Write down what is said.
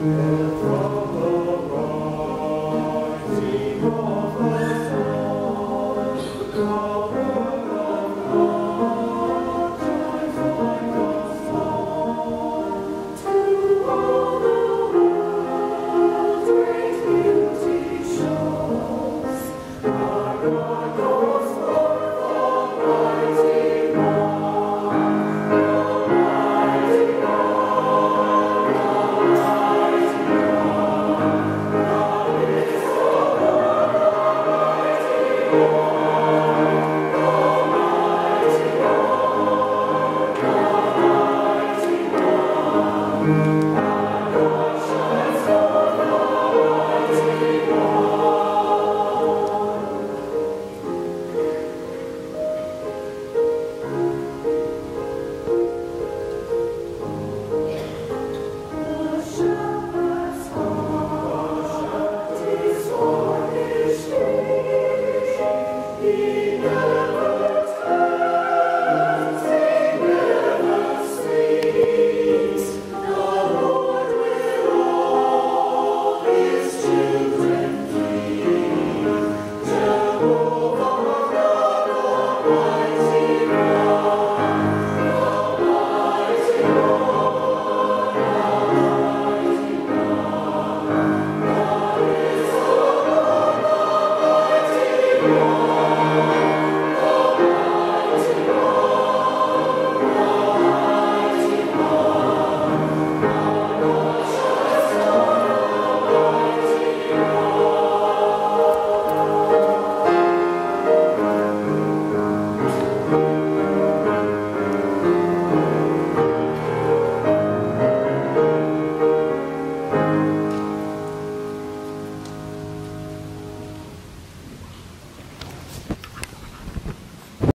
Amen. Amen.